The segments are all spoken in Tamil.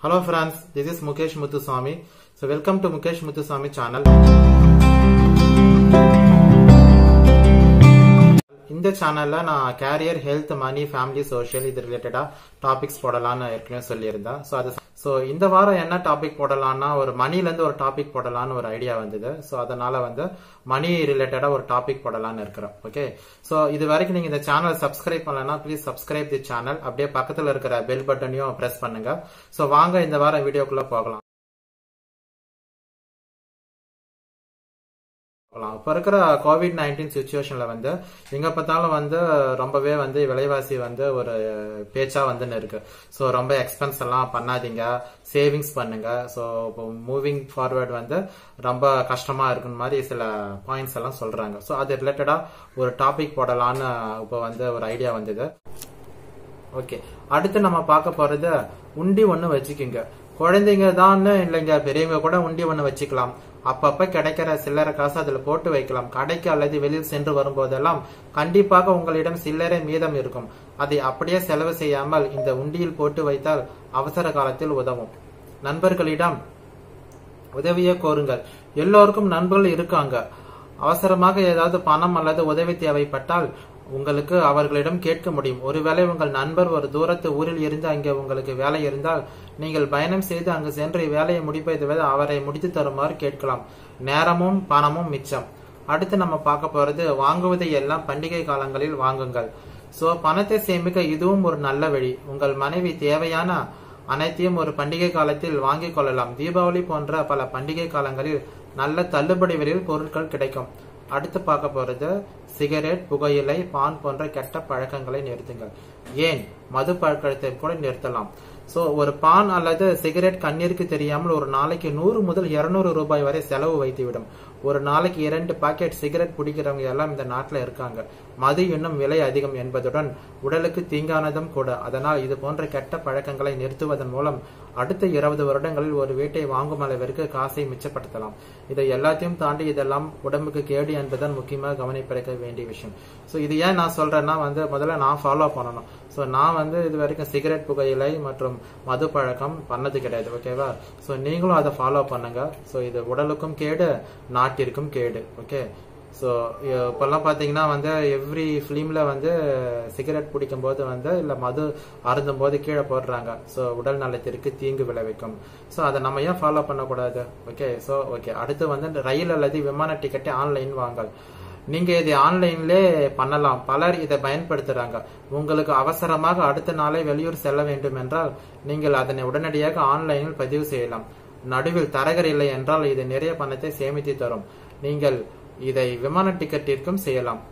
Hello friends, this is Mukesh Muthuswamy. So welcome to Mukesh Muthuswamy channel. சேனல்ல நான் career health money family social இது ரிலேட்டடா டாபிக்ஸ் போடலாம்னு ஏற்கனவே சொல்லியிருந்தேன். ஸோ அது ஸோ இந்த வாரம் என்ன டாபிக் போடலாம்னா ஒரு மணில இருந்து ஒரு டாபிக் போடலாம்னு ஒரு ஐடியா வந்தது. ஸோ அதனால வந்து மணி ரிலேட்டடா ஒரு டாபிக் போடலாம்னு இருக்கிறோம். ஓகே ஸோ இது வரைக்கும் நீங்க இந்த சேனல் சப்ஸ்கிரைப் பண்ணலன்னா ப்ளீஸ் சப்ஸ்கிரைப் தி சேனல் அப்படியே பக்கத்துல இருக்கிற பெல் பட்டனையும் ப்ரெஸ் பண்ணுங்க. ஸோ வாங்க இந்த வாரம் வீடியோக்குள்ள போகலாம். போகலாம் இப்போ இருக்கிற கோவிட் நைன்டீன் சுச்சுவேஷனில் வந்து எங்கே பார்த்தாலும் வந்து ரொம்பவே வந்து விலைவாசி வந்து ஒரு பேச்சாக வந்துன்னு இருக்கு. ஸோ ரொம்ப எக்ஸ்பென்ஸ் எல்லாம் பண்ணாதீங்க. சேவிங்ஸ் பண்ணுங்க. ஸோ இப்போ மூவிங் ஃபார்வேர்டு வந்து ரொம்ப கஷ்டமாக இருக்குன்னு மாதிரி சில பாயிண்ட்ஸ் எல்லாம் சொல்கிறாங்க ஸோ அது ரிலேட்டடாக ஒரு டாபிக் போடலான்னு இப்போ வந்து ஒரு ஐடியா வந்தது. ஓகே அடுத்து நம்ம பார்க்க போகிறது உண்டி ஒன்று வச்சுக்கோங்க. குழந்தைங்க தான் இல்லைங்க பெரியவங்க கூட உண்டி ஒண்ணு வச்சுக்கலாம். அப்பப்ப கிடைக்கிற சில்லறை காசு அதுல போட்டு வைக்கலாம். கடைக்கு அல்லது வெளியில் சென்று வரும்போதெல்லாம் கண்டிப்பாக உங்களிடம் சில்லறை மீதம் இருக்கும். அதை அப்படியே செலவு செய்யாமல் இந்த உண்டியில் போட்டு வைத்தால் அவசர காலத்தில் உதவும். நண்பர்களிடம் உதவியை கோருங்கள். எல்லோருக்கும் நண்பர்கள் இருக்காங்க. அவசரமாக ஏதாவது பணம் அல்லது உதவி தேவைப்பட்டால் உங்களுக்கு அவர்களிடம் கேட்க முடியும். ஒருவேளை உங்கள் நண்பர் ஒரு தூரத்து ஊரில் இருந்து அங்கே உங்களுக்கு வேலை இருந்தால் நீங்கள் பயணம் செய்து அங்கு சென்று வேலையை முடிப்பதை விட அவரை முடித்து தருமாறு கேட்கலாம். நேரமும் பணமும் மிச்சம். அடுத்து நம்ம பார்க்க போறது வாங்குவதை எல்லாம் பண்டிகை காலங்களில் வாங்குங்கள். சோ பணத்தை சேமிக்க இதுவும் ஒரு நல்ல வழி. உங்கள் மனைவி தேவையான அனைத்தையும் ஒரு பண்டிகை காலத்தில் வாங்கிக் கொள்ளலாம். தீபாவளி போன்ற பல பண்டிகை காலங்களில் நல்ல தள்ளுபடி விலையில் பொருட்கள் கிடைக்கும். அடுத்து பார்க்க போறது சிகரெட் புகையிலை பான் போன்ற கெட்ட பழக்கங்களை நிறுத்துங்கள். ஏன்? மது பழக்கத்தை கூட நிறுத்தலாம். சோ ஒரு பான் அல்லது சிகரெட் கண்ணீருக்கு தெரியாமல் ஒரு நாளைக்கு நூறு முதல் இருநூறு ரூபாய் வரை செலவு வைத்துவிடும். ஒரு நாளைக்கு இரண்டு பாக்கெட் சிகரெட் பிடிக்கிறவங்க எல்லாம் இந்த நாட்டில் இருக்காங்க. மது இன்னும் விலை அதிகம் என்பதுடன் உடலுக்கு தீங்கானதும் கூட. அதனால் இது போன்ற கெட்ட பழக்கங்களை நிறுத்துவதன் மூலம் அடுத்த இருபது வருடங்களில் ஒரு வீட்டை வாங்கும் அளவிற்கு காசை மிச்சப்படுத்தலாம். இதை எல்லாத்தையும் தாண்டி இதெல்லாம் உடம்புக்கு கேடு என்பதுதான் முக்கியமாக கவனிப்படைக்க வேண்டிய விஷயம். ஸோ இது ஏன் நான் சொல்றேன்னா வந்து முதல்ல நான் ஃபாலோ பண்ணணும். ஸோ நான் வந்து இது வரைக்கும் சிகரெட் புகையிலை மற்றும் மது பழக்கம் பண்ணது கிடையாது ஓகேவா ஸோ நீங்களும் அதை ஃபாலோ பண்ணுங்க. ஸோ இது உடலுக்கும் கேடு நாட்டிற்கும் கேடு ஓகே ஸோ இப்போல்லாம் பார்த்தீங்கன்னா வந்து எவ்ரி ஃபிலிமில் வந்து சிகரெட் பிடிக்கும் போது வந்து இல்லை மது அருந்தும் போது கீழே போடுறாங்க. ஸோ உடல் நலத்திற்கு தீங்கு விளைவிக்கும். ஸோ அதை நம்ம ஏன் ஃபாலோ பண்ணக்கூடாது? ஓகே ஸோ ஓகே அடுத்து வந்து ரயில் அல்லது விமான டிக்கெட்டை ஆன்லைன் வாங்கல். நீங்க இதை ஆன்லைன்லே பண்ணலாம். பலர் இதை பயன்படுத்துறாங்க. உங்களுக்கு அவசரமாக அடுத்த நாளே வெளியூர் செல்ல வேண்டும் என்றால் நீங்கள் அதனை உடனடியாக ஆன்லைனில் பதிவு செய்யலாம். நடுவில் தரகர் இல்லை என்றால் இது நிறைய பணத்தை சேமித்து தரும். நீங்கள் இதை விமான டிக்கெட்டிற்கும் செய்யலாம்.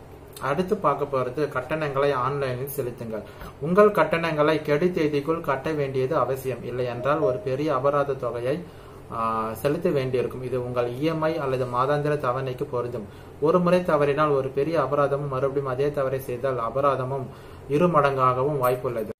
அடுத்து பார்க்க போறது கட்டணங்களை ஆன்லைனில் செலுத்துங்கள். உங்கள் கட்டணங்களை கெடு தேதிக்குள் கட்ட வேண்டியது அவசியம். இல்லை என்றால் ஒரு பெரிய அபராத தொகையை செலுத்த வேண்டியிருக்கும். இது உங்கள் இஎம்ஐ அல்லது மாதாந்திர தவணைக்கு பொருந்தும். ஒரு முறை தவறினால் ஒரு பெரிய அபராதமும் மறுபடியும் அதே தவறை செய்தால் அபராதமும் இரு மடங்காகவும் வாய்ப்புள்ளது.